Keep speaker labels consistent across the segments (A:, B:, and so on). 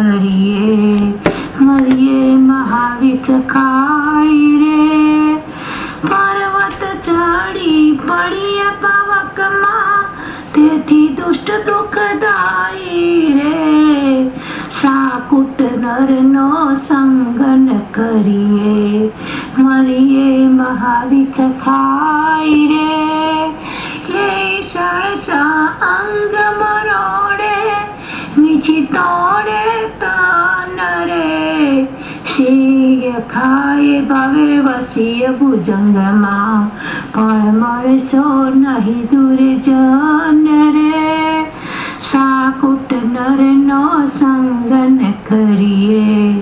A: કરીએ. મરીએ મહાવીત ખાઈ રે. પર્વત ચડી પડીએ પાવકમાં, તેથી દુષ્ટ દુઃખદાયી રે. સાકુટ નરનો સંગન કરીએ. મરીએ મહાવીત ખાઈ રે. તોડે તન રે. સિંહ ખાય ભાવે વસીય ભુજંગમાં. પણ મળશો નહીં દુર્જન રે. સાકુટ નરનો સંગન કરીએ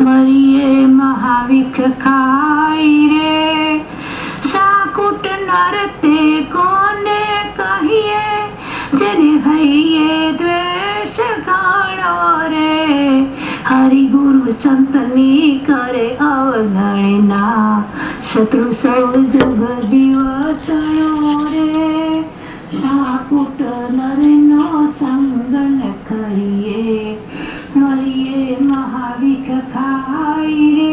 A: મરીએ મહાવિખ ખાઈ રે. સાકુટ નર તે કોને કહીએ? જેને હૈયે દ્વેષ ગાણો રે. હરિ ગુરુ સંતની કરે અવગણના શત્રુ સૌ જુગ જીવતણો રે. સાકુટ નરનો સંગન કરીએ. મળીએ મહાવિખ ખાઈ રે.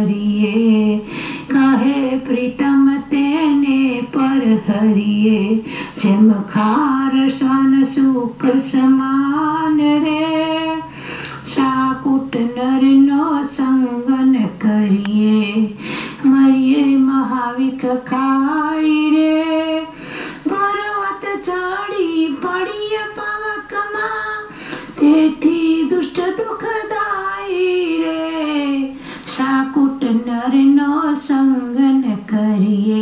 A: હરિયે કહે પ્રીતમ તેને પર હરિયે જેમ ખાર શાન શુક્ર સમાન રે. સાકુટ નરનો સંગન કરીએ. મરીએ મહાવિક ખાઈ રે. પર્વત ચડી પડીએ પવકમાં. તેથી संग न करिए